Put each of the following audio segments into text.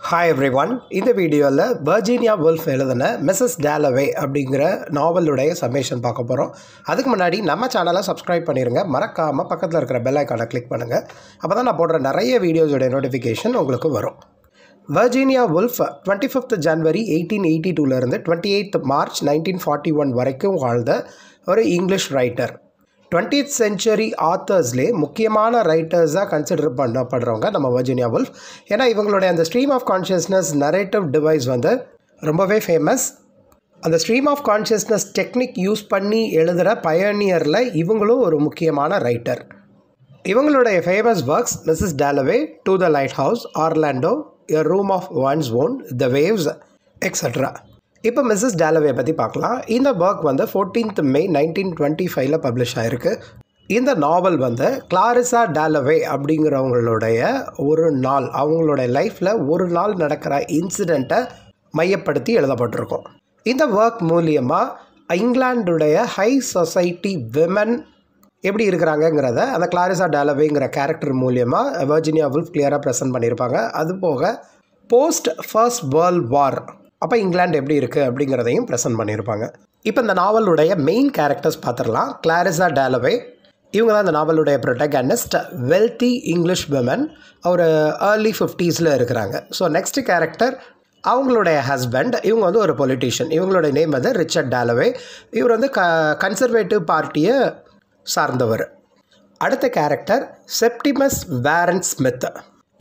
Hi every one இந்த வீடியோவில் Virginia வெல்ஃப் எழுதின மிஸ்ஸஸ் டேலவே அப்படிங்கிற நாவலுடைய சம்மேஷன் பார்க்க போகிறோம் அதுக்கு முன்னாடி நம்ம சேனலை சப்ஸ்கிரைப் பண்ணிடுங்க மறக்காமல் பக்கத்தில் இருக்கிற பெல் ஐக்கானை கிளிக் பண்ணுங்கள் அப்போ தான் நான் போடுற நிறைய வீடியோஸோடைய நோட்டிஃபிகேஷன் உங்களுக்கு வரும். Virginia Woolf twenty fifth January eighteen eighty டூலேருந்து twenty eighth March nineteen forty one வரைக்கும் வாழ்ந்த ஒரு இங்கிலீஷ் ரைட்டர் டுவெண்ட்டித் செஞ்சுரி ஆத்தர்ஸ்லேயே முக்கியமான ரைட்டர்ஸாக கன்சிடர் பண்ணப்படுறவங்க நம்ம வர்ஜினியா வுல்ஃப். ஏன்னா இவங்களுடைய அந்த stream of consciousness narrative device வந்து ரொம்பவே ஃபேமஸ் அந்த stream of consciousness technique use பண்ணி எழுதுகிற பயனியரில் இவங்களும் ஒரு முக்கியமான ரைட்டர் இவங்களுடைய famous works Mrs Dalloway to the lighthouse Orlando a room of one's own the waves extra இப்போ மிஸ்ஸஸ் டேலவே பற்றி பார்க்கலாம். இந்த ஒர்க் வந்து ஃபோர்டீன்த் மே நைன்டீன் டுவெண்ட்டி ஃபைவ்ல பப்ளிஷ் ஆகிருக்கு இந்த நாவல் வந்து கிளாரிசா டேலவே அப்படிங்கிறவங்களுடைய ஒரு நாள் அவங்களுடைய லைஃப்பில் ஒரு நாள் நடக்கிற இன்சிடெண்ட்டை மையப்படுத்தி எழுதப்பட்டிருக்கும். இந்த ஒர்க் மூலியமாக இங்கிலாண்டுடைய ஹை சொசைட்டி விமன் எப்படி இருக்கிறாங்கங்கிறத அந்த கிளாரிசா டேலவேங்கிற கேரக்டர் மூலியமாக வர்ஜினியா வுல்ஃப் கிளியராக ப்ரெசென்ட் பண்ணியிருப்பாங்க. அது போக போஸ்ட் ஃபர்ஸ்ட் வேர்ல்ட் வார் அப்போ இங்கிலாந்து எப்படி இருக்குது அப்படிங்கிறதையும் ப்ரெசென்ட் பண்ணியிருப்பாங்க. இப்போ இந்த நாவலுடைய மெயின் கேரக்டர்ஸ் பார்த்துடலாம். கிளாரிசா டேலவே இவங்க தான் இந்த நாவலுடைய ப்ரொட்டகனிஸ்ட் வெல்த்தி இங்கிலீஷ் விமன் ஒரு ஏர்லி ஃபிஃப்டீஸில் இருக்கிறாங்க. ஸோ நெக்ஸ்ட் கேரக்டர் அவங்களுடைய ஹஸ்பண்ட் இவங்க வந்து ஒரு பொலிட்டீஷியன் இவங்களுடைய நேம் வந்து ரிச்சர்ட் டேலவே இவர் வந்து க கன்சர்வேட்டிவ் பார்ட்டியை சார்ந்தவர். அடுத்த கேரக்டர் செப்டிமஸ் வேரன் ஸ்மித்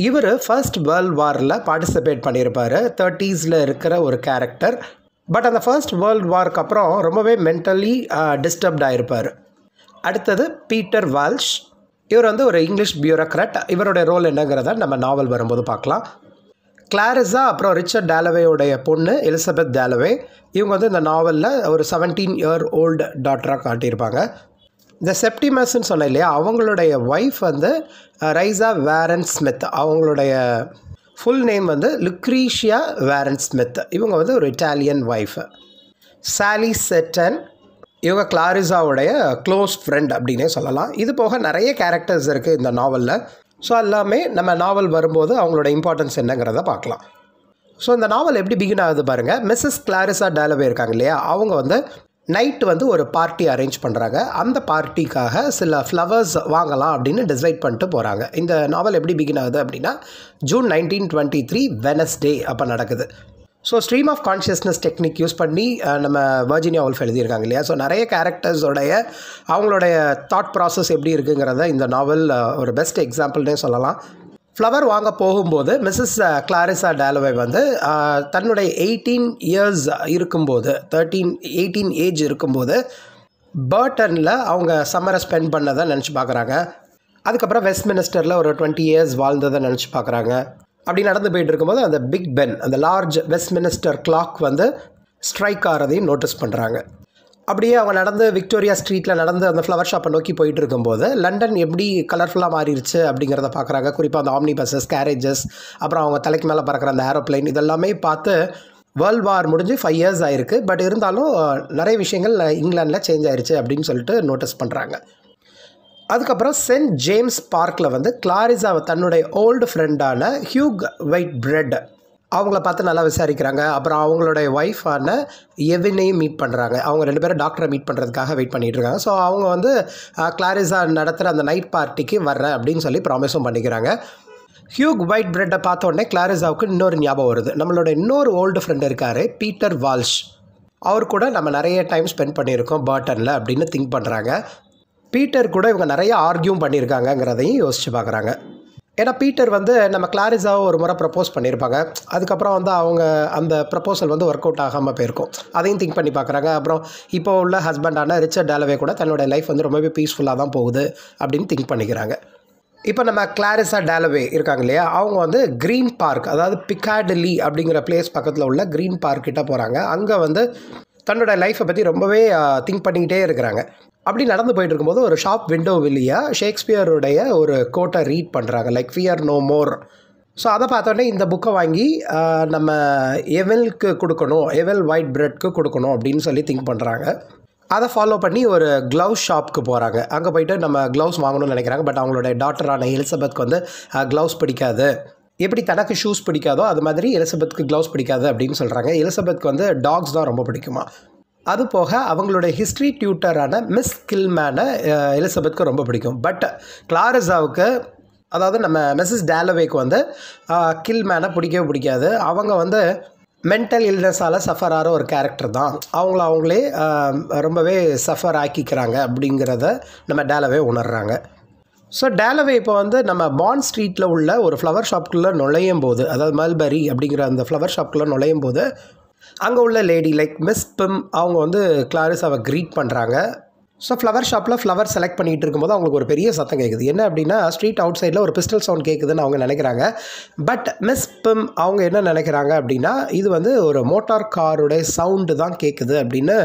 இவர் ஃபர்ஸ்ட் வேர்ல்ட் வாரில் பார்ட்டிசிபேட் பண்ணியிருப்பார். தேர்ட்டீஸில் இருக்கிற ஒரு கேரக்டர் பட் அந்த ஃபர்ஸ்ட் வேர்ல்ட் வார்க்கு அப்புறம் ரொம்பவே மென்டலி டிஸ்டர்ப்ட் ஆகிருப்பார் அடுத்தது பீட்டர் வால்ஷ் இவர் வந்து ஒரு இங்கிலீஷ் பியூரோக்ராட் இவருடைய ரோல் என்னங்கிறத நம்ம நாவல் வரும்போது பார்க்கலாம். கிளாரிஸா அப்புறம் ரிச்சர்ட் டேலவேயோடைய பொண்ணு எலிசபெத் டேலவே இவங்க வந்து இந்த நாவலில் ஒரு செவன்டீன் இயர் ஓல்டு டாட்டராக காட்டியிருப்பாங்க. இந்த செப்டிமஸ்ன்னு சொன்னேன் இல்லையா அவங்களுடைய ஒய்ஃப் வந்து ரைசா வேரன் ஸ்மித். அவங்களுடைய ஃபுல் நேம் வந்து லுக்ரீஷியா வேரன் ஸ்மித். இவங்க வந்து ஒரு இட்டாலியன் ஒய்ஃப் சாலி செட்டன் இவங்க கிளாரிஸாவுடைய க்ளோஸ் ஃப்ரெண்ட் அப்படின்னே சொல்லலாம். இது போக நிறைய கேரக்டர்ஸ் இருக்குது இந்த நாவலில் ஸோ எல்லாமே நம்ம நாவல் வரும்போது அவங்களோட இம்பார்ட்டன்ஸ் என்னங்கிறத பார்க்கலாம். ஸோ இந்த நாவல் எப்படி பிகின் ஆகுது பாருங்கள் மிஸ்ஸஸ் கிளாரிசா டேலவே இருக்காங்க இல்லையா அவங்க வந்து நைட்டு வந்து ஒரு பார்ட்டி அரேஞ்ச் பண்ணுறாங்க அந்த பார்ட்டிக்காக சில ஃப்ளவர்ஸ் வாங்கலாம் அப்படின்னு டிசைட் பண்ணிட்டு போகிறாங்க இந்த நாவல் எப்படி பிகின் ஆகுது அப்படின்னா June nineteen twenty three Wednesday அப்போ நடக்குது. So stream of consciousness technique use பண்ணி நம்ம வர்ஜினியா உல்ஃப் எழுதியிருக்காங்க இல்லையா? ஸோ நிறைய கேரக்டர்ஸோடைய அவங்களுடைய தாட் ப்ராசஸ் எப்படி இருக்குங்கிறத இந்த நாவல் ஒரு பெஸ்ட் எக்ஸாம்பிள்னே சொல்லலாம். ஃப்ளவர் வாங்க போகும்போது மிஸ்ஸஸ் கிளாரிசா டேலவே வந்து uh, தன்னுடைய எயிட்டீன் இயர்ஸ் இருக்கும்போது தேர்ட்டீன் எயிட்டீன் ஏஜ் இருக்கும்போது பர்டனில் அவங்க சம்மரை ஸ்பெண்ட் பண்ணதை நினச்சி பார்க்குறாங்க. அதுக்கப்புறம் வெஸ்ட் மினிஸ்டரில் ஒரு டுவெண்ட்டி இயர்ஸ் வாழ்ந்ததை நினச்சி பார்க்குறாங்க. அப்படி நடந்து போயிட்டு இருக்கும்போது அந்த பிக் பென் அந்த லார்ஜ் வெஸ்ட் மினிஸ்டர் கிளாக் வந்து ஸ்ட்ரைக் ஆகிறதையும் நோட்டீஸ் பண்ணுறாங்க அப்படியே அவங்க நடந்து விக்டோரியா ஸ்ட்ரீட்டில் நடந்து அந்த ஃப்ளவர் ஷாப்பை நோக்கி போயிட்டு இருக்கும்போது லண்டன் எப்படி கலர்ஃபுல்லாக மாறிடுச்சு அப்படிங்கிறத பார்க்குறாங்க குறிப்பாக அந்த ஆம்னி பஸ்ஸஸ் கேரேஜஸ் அப்புறம் அவங்க தலைக்கு மேலே பறக்கிற அந்த ஏரோப்ளைன் இதெல்லாமே பார்த்து வேர்ல்ட் வார் முடிஞ்சு ஃபைவ் இயர்ஸ் ஆயிருக்கு. பட் இருந்தாலும் நிறைய விஷயங்கள் இங்கிலாண்டில் சேஞ்ச் ஆயிடுச்சு அப்படின்னு சொல்லிட்டு நோட்டீஸ் பண்ணுறாங்க அதுக்கப்புறம் சென்ட் ஜேம்ஸ் பார்க்கில் வந்து கிளாரிஸாவை தன்னுடைய ஓல்டு ஃப்ரெண்டான ஹியூக் ஒயிட் பிரெட் அவங்கள பார்த்து நல்லா விசாரிக்கிறாங்க. அப்புறம் அவங்களுடைய ஒய்ஃபான எவினையும் மீட் பண்ணுறாங்க அவங்க ரெண்டு பேரும் டாக்டரை மீட் பண்ணுறதுக்காக வெயிட் பண்ணிகிட்டு இருக்காங்க. ஸோ அவங்க வந்து கிளாரிஸா நடத்துகிற அந்த நைட் பார்ட்டிக்கு வர்றேன் அப்படின்னு சொல்லி ப்ராமிஸும் பண்ணிக்கிறாங்க. ஹியூக் ஒயிட் பிரெட்டை பார்த்த உடனே கிளாரிஸாவுக்கு இன்னொரு ஞாபகம் வருது. நம்மளோட இன்னொரு ஓல்டு ஃப்ரெண்டு இருக்கார் பீட்டர் வால்ஷ் அவர் கூட நம்ம நிறைய டைம் ஸ்பெண்ட் பண்ணியிருக்கோம் பர்டனில் அப்படின்னு திங்க் பண்ணுறாங்க பீட்டர் கூட இவங்க நிறைய ஆர்கியூம் பண்ணியிருக்காங்கங்கிறதையும் யோசிச்சு பார்க்குறாங்க. ஏன்னா பீட்டர் வந்து நம்ம கிளாரிஸாவை ஒரு முறை ப்ரப்போஸ் பண்ணியிருப்பாங்க. அதுக்கப்புறம் வந்து அவங்க அந்த ப்ரப்போசல் வந்து ஒர்க் அவுட் ஆகாமல் போயிருக்கும். அதையும் திங்க் பண்ணி பார்க்குறாங்க. அப்புறம் இப்போ உள்ள ஹஸ்பண்டான ரிச்சர்ட் டேலவே கூட தன்னோட லைஃப் வந்து ரொம்பவே பீஸ்ஃபுல்லாக தான் போகுது அப்படின்னு திங்க் பண்ணிக்கிறாங்க. இப்போ நம்ம கிளாரிஸா டேலவே இருக்காங்க இல்லையா? அவங்க வந்து க்ரீன் பார்க் அதாவது பிகாடலி அப்படிங்கிற பிளேஸ் பக்கத்தில் உள்ள க்ரீன் பார்க் கிட்ட போகிறாங்க அங்கே வந்து தன்னோட லைஃப்பை பற்றி ரொம்பவே திங்க் பண்ணிக்கிட்டே இருக்கிறாங்க. அப்படி நடந்து போயிட்டு இருக்கும்போது ஒரு ஷாப் விண்டோ வெளியே ஷேக்ஸ்பியருடைய ஒரு கோட்டை ரீட் பண்ணுறாங்க like fear no more so அதை பார்த்தோன்னே இந்த புக்கை வாங்கி நம்ம எவெல்க்கு கொடுக்கணும் எவெல் ஒயிட் பிரெட்க்கு கொடுக்கணும் அப்படின்னு சொல்லி திங்க் பண்ணுறாங்க அதை ஃபாலோ பண்ணி ஒரு க்ளவுஸ் ஷாப்க்கு போகிறாங்க அங்கே போயிட்டு நம்ம க்ளவுஸ் வாங்கணும்னு நினைக்கிறாங்க. பட் அவங்களுடைய டாக்டரான எலிசபெத்க்கு வந்து க்ளவுஸ் பிடிக்காது. எப்படி தனக்கு ஷூஸ் பிடிக்காதோ அது மாதிரி எலிசபெத்துக்கு க்ளவுஸ் பிடிக்காது அப்படின்னு சொல்கிறாங்க எலிசபெத்துக்கு வந்து டாக்ஸ் தான் ரொம்ப பிடிக்குமா? அது போக அவங்களுடைய ஹிஸ்ட்ரி டியூட்டரான மிஸ் கில்மேனை எலிசபெத்துக்கு ரொம்ப பிடிக்கும். பட் கிளாரிஸாவுக்கு அதாவது நம்ம மிஸ்ஸஸ் டேலவேக்கு வந்து கில்மேனை பிடிக்கவே பிடிக்காது. அவங்க வந்து மென்டல் இல்னஸால் சஃபர் ஆகிற ஒரு கேரக்டர் தான். அவங்கள அவங்களே ரொம்பவே சஃபர் ஆக்கிக்கிறாங்க அப்படிங்கிறத நம்ம டேலவே உணர்கிறாங்க ஸோ டேலவே இப்போ வந்து நம்ம பாண்ட் ஸ்ட்ரீட்டில் உள்ள ஒரு ஃப்ளவர் ஷாப்குள்ளே நுழையும் போது அதாவது மல்பரி அப்படிங்கிற அந்த ஃப்ளவர் ஷாப்குள்ளே நுழையும் போது அங்கே உள்ள லேடி லைக் மிஸ் பிம் அவங்க வந்து கிளாரிஸாவை க்ரீட் பண்ணுறாங்க ஸோ ஃப்ளவர் ஷாப்பில் ஃப்ளவர் செலக்ட் பண்ணிகிட்டு இருக்கும்போது அவங்களுக்கு ஒரு பெரிய சத்தம் கேட்குது என்ன அப்படின்னா ஸ்ட்ரீட் அவுட் சைடில் ஒரு பிஸ்டல் சவுண்ட் கேட்குதுன்னு அவங்க நினைக்கிறாங்க. பட் மிஸ் பிம் அவங்க என்ன நினைக்கிறாங்க அப்படின்னா இது வந்து ஒரு மோட்டார் காருடைய சவுண்டு தான் கேட்குது அப்படின்னு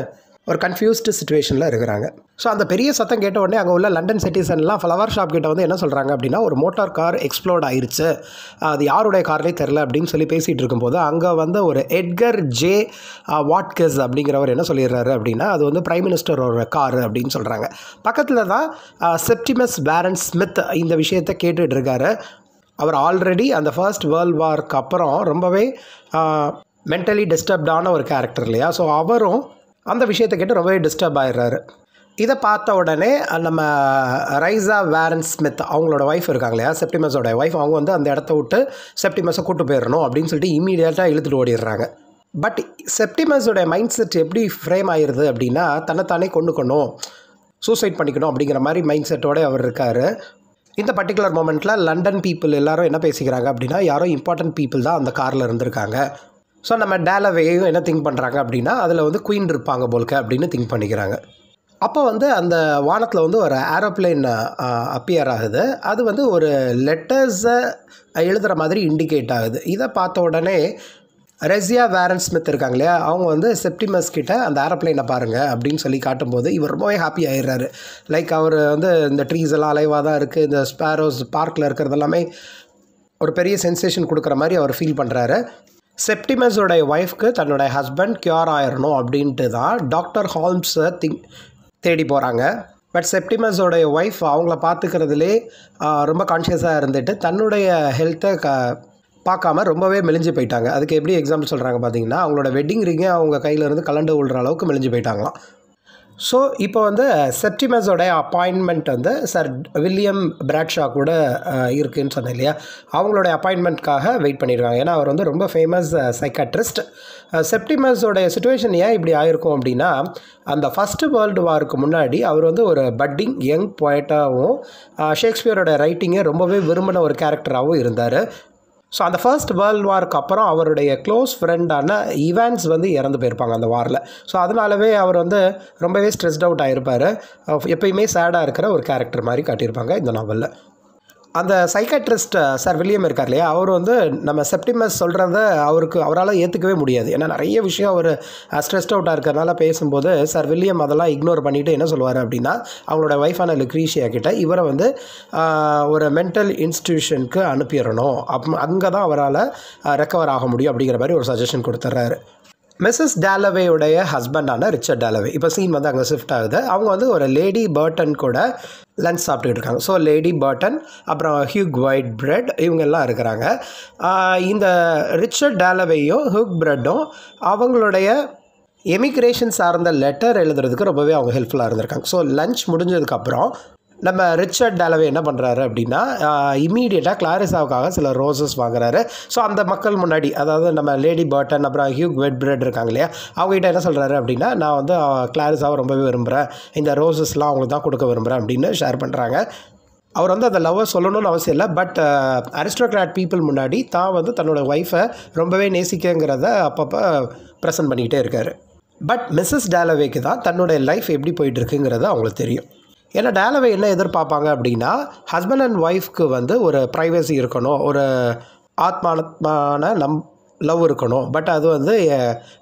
ஒரு கன்ஃபியூஸ்டு சுச்சுவேஷனில் இருக்கிறாங்க. ஸோ அந்த பெரிய சத்தம் கேட்ட உடனே அங்கே உள்ள லண்டன் சிட்டிசன்லாம் ஃப்ளவர் ஷாப் கிட்ட வந்து என்ன சொல்கிறாங்க அப்படின்னா ஒரு மோட்டார் கார் எக்ஸ்ப்ளோர்ட் ஆயிடுச்சு அது யாருடைய கார்லேயே தெரில அப்படின்னு சொல்லி பேசிகிட்டு இருக்கும்போது அங்கே வந்து ஒரு எட்கர் ஜே வாட்கஸ் அப்படிங்கிறவர் என்ன சொல்லிடுறாரு அப்படின்னா அது வந்து பிரைம் மினிஸ்டரோட கார் அப்படின்னு சொல்கிறாங்க பக்கத்தில் தான் செப்டிமஸ் பேரன் ஸ்மித் இந்த விஷயத்தை கேட்டுட்டு இருக்காரு. அவர் ஆல்ரெடி அந்த ஃபர்ஸ்ட் வேர்ல்ட் வார்க்கு அப்புறம் ரொம்பவே மென்டலி டிஸ்டர்ப்டான ஒரு கேரக்டர் இல்லையா? ஸோ அவரும் அந்த விஷயத்தை கேட்டு ரொம்பவே டிஸ்டர்ப் ஆயிடுறாரு. இதை பார்த்த உடனே நம்ம ரைசா வேரன் ஸ்மித் அவங்களோட ஒய்ஃப் இருக்காங்க இல்லையா? செப்டிமஸோட ஒய்ஃப் அவங்க வந்து அந்த இடத்த விட்டு செப்டிமஸை கூட்டு போயிடணும் அப்படின்னு சொல்லிட்டு இமீடியட்டாக இழுத்துட்டு ஓடிடுறாங்க. பட் செப்டிமஸோட மைண்ட் செட் எப்படி ஃப்ரேம் ஆயிடுது அப்படின்னா தன்னைத்தானே கொண்டுக்கணும் சூசைட் பண்ணிக்கணும் அப்படிங்கிற மாதிரி மைண்ட் செட்டோட அவர் இருக்கார். இந்த பர்டிகுலர் மூமெண்ட்டில் லண்டன் பீப்புள் எல்லாரும் என்ன பேசிக்கிறாங்க அப்படின்னா யாரோ இம்பார்ட்டன்ட் பீப்புள் தான் அந்த காரில் இருந்திருக்காங்க. ஸோ நம்ம டேலவேயும் என்ன திங்க் பண்ணுறாங்க அப்படின்னா அதில் வந்து குயின் இருப்பாங்க போல்க அப்படின்னு திங்க் பண்ணிக்கிறாங்க. அப்போ வந்து அந்த வானத்தில் வந்து ஒரு ஏரோப்ளைன் அப்பியர் ஆகுது. அது வந்து ஒரு லெட்டர்ஸை எழுதுகிற மாதிரி இண்டிகேட் ஆகுது. இதை பார்த்த உடனே ரெசியா வேரன் ஸ்மித் இருக்காங்க இல்லையா? அவங்க வந்து செப்டிமஸ் கிட்ட அந்த ஏரோப்ளைனை பாருங்கள் அப்படின்னு சொல்லி காட்டும்போது இவர் ரொம்பவே ஹாப்பி ஆயிடுறாரு. லைக் அவர் வந்து இந்த ட்ரீஸ் எல்லாம் அலைவாக தான் இருக்குது இந்த ஸ்பேரோஸ் பார்க்கில் இருக்கிறது எல்லாமே ஒரு பெரிய சென்சேஷன் கொடுக்குற மாதிரி அவர் ஃபீல் பண்ணுறாரு செப்டிமஸோடைய ஒய்ஃப்க்கு தன்னுடைய ஹஸ்பண்ட் க்யூர் ஆயிடணும் அப்படின்ட்டு தான் டாக்டர் ஹால்ம்ஸை திங் தேடி போகிறாங்க பட் செப்டிமஸோடைய ஒய்ஃப் அவங்கள பார்த்துக்கிறதுலே ரொம்ப கான்ஷியஸாக இருந்துட்டு தன்னுடைய ஹெல்த்தை க பார்க்காம ரொம்பவே மெலிஞ்சு போயிட்டாங்க. அதுக்கு எப்படி எக்ஸாம்பிள் சொல்கிறாங்க பார்த்தீங்கன்னா அவங்களோட வெட்டிங் ரிங்கே அவங்க கையிலேருந்து கலண்டு விழுற அளவுக்கு மெலிஞ்சு போயிட்டாங்களாம். ஸோ இப்போ வந்து செப்டிமஸோடைய அப்பாயின்மெண்ட் வந்து சார் வில்லியம் பிராட்ஷா கூட இருக்குதுன்னு சொன்னேன் இல்லையா? அவங்களுடைய அப்பாயின்மெண்ட்காக வெயிட் பண்ணியிருக்காங்க ஏன்னா அவர் வந்து ரொம்ப ஃபேமஸ் சைக்காட்ரிஸ்ட் செப்டிமஸோடைய சுச்சுவேஷன் ஏன் இப்படி ஆயிருக்கும் அப்படின்னா அந்த ஃபஸ்ட்டு வேர்ல்டு வாருக்கு முன்னாடி அவர் வந்து ஒரு பட்டிங் யங் போய்ட்டாகவும் ஷேக்ஸ்பியரோட ரைட்டிங்கை ரொம்பவே விரும்பின ஒரு கேரக்டராகவும் இருந்தார். ஸோ அந்த ஃபர்ஸ்ட் வேர்ல்டு வார்க்கு அப்புறம் அவருடைய க்ளோஸ் ஃப்ரெண்டான இவான்ஸ் வந்து இறந்து போயிருப்பாங்க அந்த வாரில் ஸோ அதனாலவே அவர் வந்து ரொம்பவே ஸ்ட்ரெஸ்ட் அவுட் ஆகிருப்பார் எப்பயுமே சேடாக இருக்கிற ஒரு கேரக்டர் மாதிரி காட்டியிருப்பாங்க இந்த நாவலில் அந்த சைக்காட்ரிஸ்ட் சார் வில்லியம் இருக்கார் இல்லையா? அவர் வந்து நம்ம செப்டிமஸ் சொல்கிறத அவருக்கு அவரால் ஏற்றுக்கவே முடியாது. ஏன்னா நிறைய விஷயம் அவர் ஸ்ட்ரெஸ்ட் அவுட்டாக இருக்கிறனால பேசும்போது சார் வில்லியம் அதெல்லாம் இக்னோர் பண்ணிவிட்டு என்ன சொல்லுவார் அப்படின்னா அவங்களோட ஒய்ஃபான லுக்ரீஷியா கிட்ட இவரை வந்து ஒரு மென்டல் இன்ஸ்டிடியூஷனுக்கு அனுப்பிடணும். அப் அங்கே தான் அவரால் ரெக்கவர் ஆக முடியும் அப்படிங்கிற மாதிரி ஒரு சஜஷன் கொடுத்துட்றாரு மிஸ்ஸஸ் டேலவேயுடைய ஹஸ்பண்டான ரிச்சர்ட் டேலவே இப்போ சீன் வந்து அங்கே ஷிஃப்ட் ஆகுது. அவங்க வந்து ஒரு லேடி பர்டன் கூட லன்ச் சாப்பிட்டுக்கிட்டு இருக்காங்க. ஸோ லேடி பர்டன் அப்புறம் ஹியூக் ஒயிட் பிரெட் இவங்கெல்லாம் இருக்கிறாங்க. இந்த ரிச்சர்ட் டேலவேயும் ஹியூக் பிரெட்டும் அவங்களுடைய எமிக்ரேஷன் சார்ந்த லெட்டர் எழுதுறதுக்கு ரொம்பவே அவங்க ஹெல்ப்ஃபுல்லாக இருந்திருக்காங்க. ஸோ லஞ்ச் முடிஞ்சதுக்கப்புறம் நம்ம ரிச்சர்ட் டேலவே என்ன பண்ணுறாரு அப்படின்னா இமீடியட்டாக கிளாரிசாவுக்காக சில ரோசஸ் வாங்குறாரு. ஸோ அந்த மக்கள் முன்னாடி அதாவது நம்ம லேடி பர்டன் அப்புறம் ஹியூக் வெட் பிரெட் இருக்காங்க இல்லையா அவங்ககிட்ட என்ன சொல்கிறாரு அப்படின்னா நான் வந்து கிளாரிஸாவை ரொம்பவே விரும்புகிறேன் இந்த ரோசஸ்லாம் அவங்களுக்கு தான் கொடுக்க விரும்புகிறேன் அப்படின்னு ஷேர் பண்ணுறாங்க அவர் வந்து அந்த லவ்வை சொல்லணும்னு அவசியம் இல்லை பட் அரிஸ்டோக்ராட் பீப்புள் முன்னாடி தான் வந்து தன்னோட ஒய்ஃபை ரொம்பவே நேசிக்கங்கிறத அப்பப்போ ப்ரெசன்ட் பண்ணிக்கிட்டே இருக்கார். பட் மிஸ்ஸஸ் டேலவேக்கு தான் தன்னுடைய லைஃப் எப்படி போயிட்டுருக்குங்கிறது அவங்களுக்கு தெரியும். ஏன்னா டேலவே என்ன எதிர்பார்ப்பாங்க அப்படின்னா ஹஸ்பண்ட் அண்ட் ஒய்ஃப்க்கு வந்து ஒரு ப்ரைவசி இருக்கணும் ஒரு ஆத்மானமான நம் லவ் இருக்கணும். பட் அது வந்து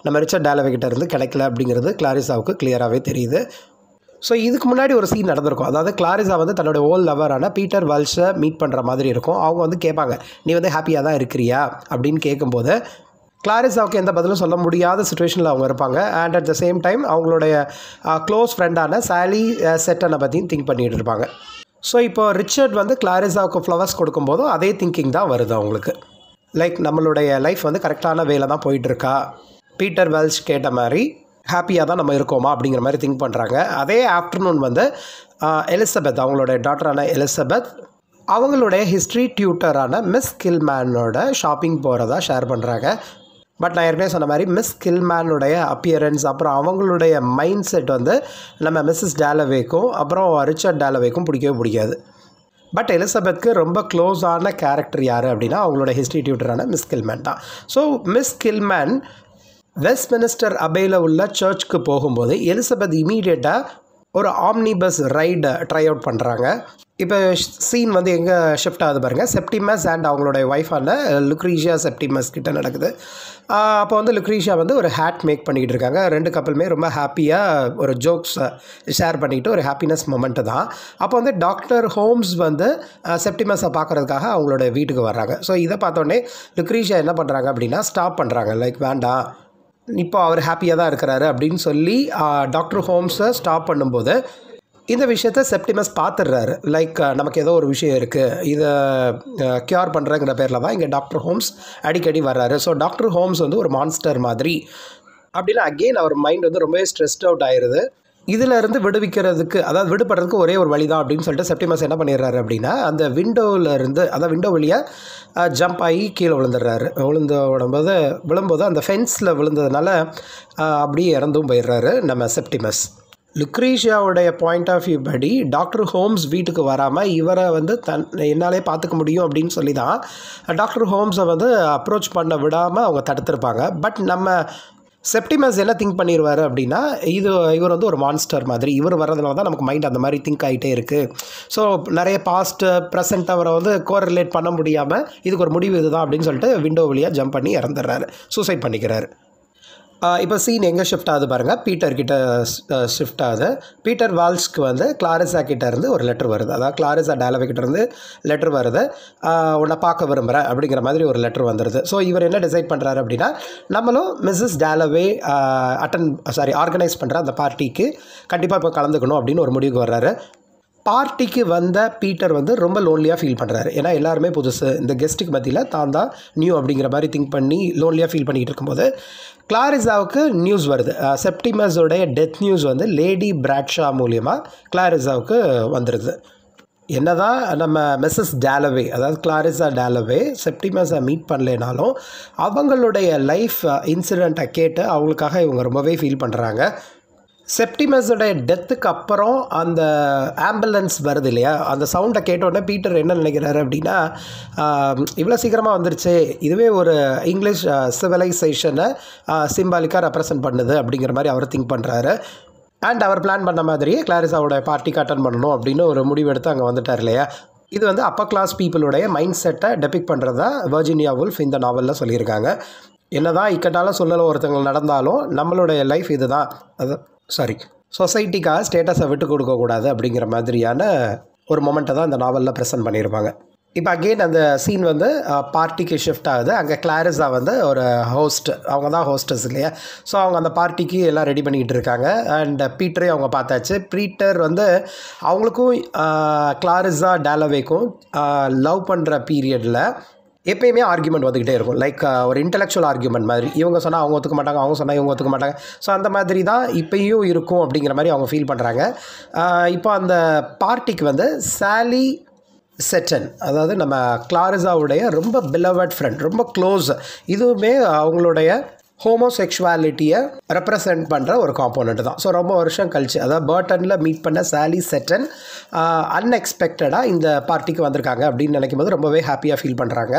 நம்ம ரிச்சர்ட் டேலவே கிட்ட இருந்து கிடைக்கல அப்படிங்கிறது கிளாரிஸாவுக்கு கிளியராகவே தெரியுது. ஸோ இதுக்கு முன்னாடி ஒரு சீன் நடந்திருக்கும். அதாவது கிளாரிஸா வந்து தன்னோட ஓல் லவரான பீட்டர் வல்ஸை மீட் பண்ணுற மாதிரி இருக்கும். அவங்க வந்து கேட்பாங்க நீ வந்து ஹாப்பியாக தான் இருக்கிறியா? அப்படின்னு கேட்கும்போது கிளாரிஸாவுக்கு எந்த பதிலும் சொல்ல முடியாத சுச்சுவேஷனில் அவங்க இருப்பாங்க. And at the same time அவங்களுடைய uh, க்ளோஸ் ஃப்ரெண்டான சாலி uh, செட்டனை பற்றியும் திங்க் பண்ணிகிட்டு இருப்பாங்க. ஸோ இப்போ ரிச்சர்ட் வந்து கிளாரிஸாவுக்கு ஃப்ளவர்ஸ் கொடுக்கும்போதும் அதே திங்கிங் தான் வருது அவங்களுக்கு. லைக் நம்மளுடைய லைஃப் வந்து கரெக்டான வேலை தான் போயிட்டுருக்கா. பீட்டர் வெல்ஸ் கேட்ட மாதிரி ஹாப்பியாக தான் நம்ம இருக்கோமா அப்படிங்கிற மாதிரி திங்க் பண்ணுறாங்க அதே ஆஃப்டர்நூன் வந்து எலிசபெத் அவங்களோட டாட்டரான எலிசபெத் அவங்களுடைய ஹிஸ்ட்ரி டியூட்டரான மிஸ் கில்மேனோட ஷாப்பிங் போகிறதா ஷேர் பண்ணுறாங்க பட் நான் ஏற்கனவே சொன்ன மாதிரி மிஸ் கில்மேனுடைய அப்பியரன்ஸ் அப்புறம் அவங்களுடைய மைண்ட் செட் வந்து நம்ம மிஸ்ஸஸ் டேலவேக்கும் அப்புறம் ரிச்சர்ட் டேலவேக்கும் பிடிக்கவே பிடிக்காது. பட் எலிசபெத்க்கு ரொம்ப க்ளோஸான கேரக்டர் யார் அப்படின்னா அவங்களோட ஹிஸ்ட்ரி டியூட்டரான மிஸ் கில்மேன் தான். So Miss Kilman Westminster அபேயில் உள்ள சர்ச்சுக்கு போகும்போது எலிசபெத் இமீடியட்டாக ஒரு ஆம்னி பஸ் ரைடை ட்ரை அவுட் பண்ணுறாங்க இப்போ சீன் வந்து எங்கே ஷிஃப்ட் ஆகுது பாருங்கள் செப்டிமஸ் அண்ட் அவங்களுடைய ஒய்ஃபான லுக்ரீஷியா செப்டிமஸ் கிட்டே நடக்குது. அப்போ வந்து லுக்ரீஷியா வந்து ஒரு ஹேட் மேக் பண்ணிக்கிட்டு இருக்காங்க. ரெண்டு கப்பலுமே ரொம்ப ஹாப்பியாக ஒரு ஜோக்ஸை ஷேர் பண்ணிக்கிட்டு ஒரு ஹாப்பினஸ் மொமெண்ட்டு தான். அப்போ வந்து டாக்டர் ஹோம்ஸ் வந்து செப்டிமஸை பார்க்குறதுக்காக அவங்களோட வீட்டுக்கு வர்றாங்க. ஸோ இதை பார்த்தோன்னே லுக்ரீஷியா என்ன பண்ணுறாங்க அப்படின்னா ஸ்டாப் பண்ணுறாங்க லைக் வேண்டாம். இப்போ அவர் ஹாப்பியாக தான் இருக்கிறாரு அப்படின்னு சொல்லி டாக்டர் ஹோம்ஸை ஸ்டாப் பண்ணும்போது இந்த விஷயத்த செப்டிமஸ் பார்த்துடுறாரு. லைக் நமக்கு ஏதோ ஒரு விஷயம் இருக்குது இதை க்யூர் பண்ணுறங்கிற பேரில் தான் இங்கே டாக்டர் ஹோம்ஸ் அடிக்கடி வர்றாரு. ஸோ டாக்டர் ஹோம்ஸ் வந்து ஒரு மான்ஸ்டர் மாதிரி. அப்படின்னா அகெயின் அவர் மைண்ட் வந்து ரொம்பவே ஸ்ட்ரெஸ்ட் அவுட் ஆயிடுது இதிலிருந்து விடுவிக்கிறதுக்கு அதாவது விடுபடுறதுக்கு ஒரே ஒரு வழி தான் அப்படின்னு சொல்லிட்டு செப்டிமஸ் என்ன பண்ணிடுறாரு அப்படின்னா அந்த விண்டோவில் இருந்து அதாவது விண்டோ வழியாக ஜம்ப் ஆகி கீழே விழுந்துடுறாரு. விழுந்த விடும்போது விழும்போது அந்த ஃபென்ஸில் விழுந்ததுனால அப்படியே இறந்தும் போயிடுறாரு நம்ம செப்டிமஸ் லுக்ரீஷியாவுடைய பாயிண்ட் ஆஃப் வியூ படி டாக்டர் ஹோம்ஸ் வீட்டுக்கு வராமல் இவரை வந்து தன் என்னாலே பார்த்துக்க முடியும் அப்படின்னு சொல்லி தான் டாக்டர் ஹோம்ஸை வந்து அப்ரோச் பண்ண விடாமல் அவங்க தடுத்திருப்பாங்க. பட் நம்ம செப்டிமஸ் என்ன திங்க் பண்ணிடுவார் அப்படின்னா இது இவர் வந்து ஒரு மான்ஸ்டர் மாதிரி. இவர் வர்றதுனால தான் நமக்கு மைண்ட் அந்த மாதிரி திங்க் ஆகிட்டே இருக்குது ஸோ நிறைய பாஸ்ட்டு ப்ரெசென்ட் அவரை வந்து கோரிலேட் பண்ண முடியாமல் இதுக்கு ஒரு முடிவு இதுதான் அப்படின்னு சொல்லிட்டு விண்டோ வழியாக ஜம்ப் பண்ணி இறந்துடுறாரு. சூசைட் பண்ணிக்கிறாரு. இப்போ சீன் எங்கே ஷிஃப்ட் ஆகுது பாருங்கள் பீட்டர் கிட்ட ஷிஃப்ட் ஆகுது. பீட்டர் வால்ஸ்க்கு வந்து கிளாரிசா கிட்ட இருந்து ஒரு லெட்டர் வருது. அதாவது கிளாரிசா டேலவே கிட்ட இருந்து லெட்டர் வருது. உன்னை பார்க்க விரும்புகிறேன் அப்படிங்கிற மாதிரி ஒரு லெட்டர் வந்துடுது ஸோ இவர் என்ன டிசைட் பண்ணுறாரு அப்படின்னா நம்மளும் Mrs Dalloway attend sorry organise பண்ணுற அந்த பார்ட்டிக்கு கண்டிப்பாக இப்போ கலந்துக்கணும் அப்படின்னு ஒரு முடிவுக்கு வர்றாரு. பார்ட்டிக்கு வந்த பீட்டர் வந்து ரொம்ப லோன்லியாக ஃபீல் பண்ணுறாரு ஏன்னா எல்லாருமே புதுசு. இந்த கெஸ்ட்டுக்கு மத்தியில் தான் தான் நியூ அப்படிங்கிற மாதிரி திங்க் பண்ணி லோன்லியாக ஃபீல் பண்ணிக்கிட்டு இருக்கும்போது கிளாரிசாவுக்கு நியூஸ் வருது. செப்டிமஸோடைய டெத் நியூஸ் வந்து லேடி பிராட்ஷா மூலியமாக கிளாரிசாவுக்கு வந்துடுது என்ன தான் நம்ம மிஸ்ஸஸ் டேலவே அதாவது கிளாரிசா டேலவே செப்டிமஸை மீட் பண்ணலைனாலும் அவங்களுடைய லைஃப் இன்சிடெண்ட்டை கேட்டு அவங்களுக்காக இவங்க ரொம்பவே ஃபீல் பண்ணுறாங்க செப்டிமஸோடைய டெத்துக்கு அப்புறம் அந்த ஆம்புலன்ஸ் வருது இல்லையா? அந்த சவுண்டை கேட்டோடனே பீட்டர் என்ன நினைக்கிறாரு அப்படின்னா இவ்வளோ சீக்கிரமாக வந்துருச்சு. இதுவே ஒரு இங்கிலீஷ் சிவிலைசேஷனை சிம்பாலிக்காக ரெப்ரசன்ட் பண்ணுது அப்படிங்கிற மாதிரி அவர் திங்க் பண்ணுறாரு அண்ட் அவர் பிளான் பண்ண மாதிரியே கிளாரிஸாவோட பார்ட்டிக்கு அட்டன் பண்ணணும் அப்படின்னு ஒரு முடிவெடுத்து அங்கே வந்துட்டார் இல்லையா? இது வந்து அப்பர் கிளாஸ் பீப்புளுடைய மைண்ட் செட்டை டெபிக் பண்ணுறதா வர்ஜினியா உல்ஃப் இந்த நாவலில் சொல்லியிருக்காங்க. என்னதான் இக்கட்டால சூழ்நிலை ஒருத்தவங்க நடந்தாலும் நம்மளுடைய லைஃப் இதுதான். அது சாரி சொசைட்டிக்காக ஸ்டேட்டஸை விட்டு கொடுக்கக்கூடாது அப்படிங்கிற மாதிரியான ஒரு மொமெண்ட்டை தான் அந்த நாவலில் ப்ரெசென்ட் பண்ணியிருப்பாங்க. இப்போ அகெயின் அந்த சீன் வந்து பார்ட்டிக்கு ஷிஃப்ட் ஆகுது. அங்கே கிளாரிஸா வந்து ஒரு ஹோஸ்ட் அவங்க தான் ஹோஸ்டஸ் இல்லையா? ஸோ அவங்க அந்த பார்ட்டிக்கு எல்லாம் ரெடி பண்ணிக்கிட்டு இருக்காங்க. அண்ட் பீட்டரையும் அவங்க பார்த்தாச்சு. பீட்டர் வந்து அவங்களுக்கும் கிளாரிஸா டேலவேக்கும் லவ் பண்ணுற பீரியடில் எப்பயுமே ஆர்குமெண்ட் வந்துக்கிட்டே இருக்கும். லைக் ஒரு இன்டெலெக்சுவல் ஆர்குமெண்ட் மாதிரி. இவங்க சொன்னால் அவங்க ஒத்துக்க மாட்டாங்க அவங்க சொன்னால் இவங்க ஒத்துக்க மாட்டாங்க. ஸோ அந்த மாதிரி தான் இப்பயும் இருக்கும் அப்படிங்கிற மாதிரி அவங்க ஃபீல் பண்ணுறாங்க இப்போ அந்த பார்ட்டிக்கு வந்து சாலி செட்டன் அதாவது நம்ம கிளாரிசாவுடைய ரொம்ப பிலவட் ஃப்ரெண்ட் ரொம்ப க்ளோஸ் இதுவுமே அவங்களுடைய ஹோமோசெக்ஷுவாலிட்டியை ரெப்ரசன்ட் பண்ணுற ஒரு காம்போனண்ட் தான். ஸோ ரொம்ப வருஷம் கழிச்சு அதாவது பர்டனில் மீட் பண்ண சாலி செட்டன் அன்எக்ஸ்பெக்டடாக இந்த பார்ட்டிக்கு வந்திருக்காங்க அப்படின்னு நினைக்கும் போது ரொம்பவே ஹாப்பியாக ஃபீல் பண்ணுறாங்க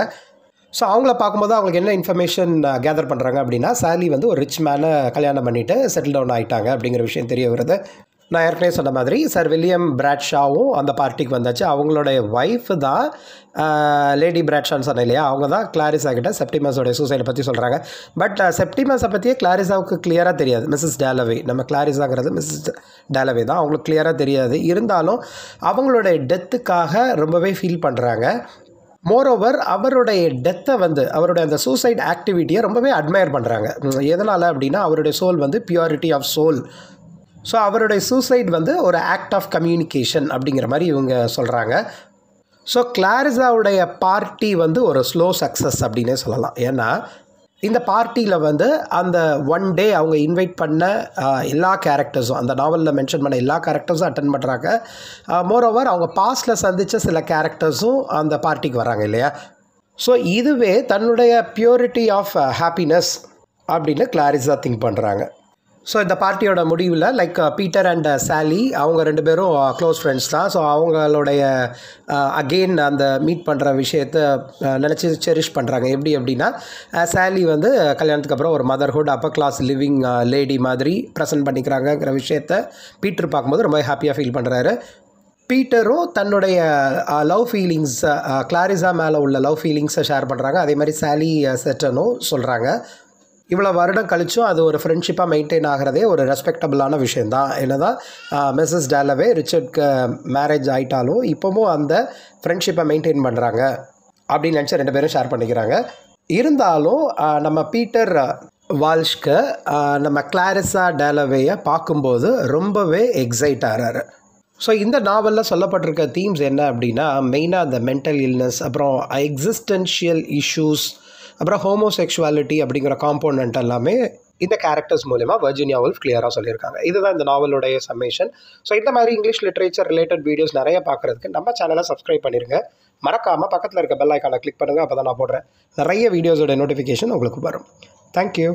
ஸோ அவங்கள பார்க்கும்போது அவங்களுக்கு என்ன இன்ஃபர்மேஷன் கேதர் பண்ணுறாங்க அப்படின்னா சாலி வந்து ஒரு ரிச் மேனை கல்யாணம் பண்ணிவிட்டு செட்டில் டவுன் ஆகிட்டாங்க அப்படிங்கிற விஷயம் தெரிய வருது. நான் ஏற்கனவே சொன்ன மாதிரி சார் வில்லியம் பிராட்ஷாவும் அந்த பார்ட்டிக்கு வந்தாச்சு. அவங்களுடைய ஒய்ஃப் தான் லேடி பிராட்ஷான்னு சொன்னேன் இல்லையா? அவங்க தான் கிளாரிஸா கிட்ட செப்டிமஸோடைய சூசைடை பற்றி சொல்கிறாங்க பட் செப்டிமஸை பற்றியே கிளாரிஸாவுக்கு கிளியராக தெரியாது. மிஸ்ஸஸ் டேலவே நம்ம கிளாரிஸாங்கிறது மிஸ்ஸஸ் டேலவே தான். அவங்களுக்கு கிளியராக தெரியாது. இருந்தாலும் அவங்களுடைய டெத்துக்காக ரொம்பவே ஃபீல் பண்ணுறாங்க மோரோவர் அவருடைய டெத்தை வந்து அவருடைய அந்த சூசைட் ஆக்டிவிட்டியை ரொம்பவே அட்மையர் பண்ணுறாங்க எதனால் அப்படின்னா அவருடைய சோல் வந்து பியூரிட்டி ஆஃப் சோல் ஸோ அவருடைய சூசைட் வந்து ஒரு ஆக்ட் ஆஃப் கம்யூனிகேஷன் அப்படிங்கிற மாதிரி இவங்க சொல்கிறாங்க ஸோ கிளாரிஸாவுடைய பார்ட்டி வந்து ஒரு ஸ்லோ சக்ஸஸ் அப்படின்னே சொல்லலாம். ஏன்னா இந்த பார்ட்டியில் வந்து அந்த ஒன் டே அவங்க இன்வைட் பண்ண எல்லா கேரக்டர்ஸும் அந்த நாவலில் மென்ஷன் பண்ண எல்லா கேரக்டர்ஸும் அட்டன் பண்ணுறாங்க மோரோவர் அவங்க பாஸ்டில் சந்தித்த சில கேரக்டர்ஸும் அந்த பார்ட்டிக்கு வராங்க இல்லையா? ஸோ இதுவே தன்னுடைய பியூரிட்டி ஆஃப் ஹாப்பினஸ் அப்படின்னு கிளாரிஸாக திங்க் பண்ணுறாங்க ஸோ இந்த பார்ட்டியோட முடிவில் லைக் பீட்டர் அண்ட் சாலி அவங்க ரெண்டு பேரும் uh, க்ளோஸ் ஃப்ரெண்ட்ஸ் தான். ஸோ அவங்களுடைய uh, அகெயின் அந்த மீட் பண்ணுற விஷயத்த uh, நினச்சி செரிஷ் பண்ணுறாங்க எப்படி அப்படின்னா சாலி வந்து கல்யாணத்துக்கு அப்புறம் ஒரு motherhood upper class living lady மாதிரி ப்ரெசென்ட் பண்ணிக்கிறாங்கங்கிற விஷயத்த பீட்டர் பார்க்கும்போது ரொம்ப ஹாப்பியாக ஃபீல் பண்ணுறாரு பீட்டரும் தன்னுடைய லவ் ஃபீலிங்ஸ் கிளாரிஸா மேலே உள்ள லவ் ஃபீலிங்ஸை ஷேர் பண்ணுறாங்க அதே மாதிரி சாலி செட்டனும் சொல்கிறாங்க இவ்வளோ வருடம் கழிச்சும் அது ஒரு ஃப்ரெண்ட்ஷிப்பாக மெயின்டைன் ஆகிறதே ஒரு ரெஸ்பெக்டபுளான விஷயந்தான் என்னதான் மிஸ்ஸஸ் டேலவே ரிச்சர்ட்க்கு மேரேஜ் ஆயிட்டாலும் இப்போவும் அந்த ஃப்ரெண்ட்ஷிப்பை மெயின்டைன் பண்ணுறாங்க அப்படின்னு நினச்சி ரெண்டு பேரும் ஷேர் பண்ணிக்கிறாங்க. இருந்தாலும் நம்ம பீட்டர் வால்ஷ்க்கு நம்ம கிளாரிஸா டேலவேயை பார்க்கும்போது ரொம்பவே எக்ஸைட் ஆகிறாரு ஸோ இந்த நாவலில் சொல்லப்பட்டிருக்க தீம்ஸ் என்ன அப்படின்னா மெயினாக அந்த மென்டல் இல்னஸ் அப்புறம் எக்ஸிஸ்டென்ஷியல் இஷ்யூஸ் அப்புறம் ஹோமோசெக்ஷுவாலிட்டி அப்படிங்கிற காம்போனன்ட் எல்லாமே இந்த கேரக்டர்ஸ் மூலயமா வர்ஜினியா வல்ஃப் கிளியராக சொல்லியிருக்காங்க. இதுதான் இந்த நாவலுடைய சம்மேஷன் ஸோ இந்த மாதிரி இங்கிலீஷ் லிட்ரேச்சர் ரிலேட்டட் வீடியோஸ் நிறைய பார்க்குறதுக்கு நம்ம சேனலை சப்ஸ்கிரைப் பண்ணிருங்க. மறக்காமல் பக்கத்தில் இருக்க பெல் ஐக்கானை கிளிக் பண்ணுங்கள் அப்போ தான் நான் போடுறேன் நிறைய வீடியோஸோட நோட்டிஃபிகேஷன் உங்களுக்கு வரும். தேங்க்யூ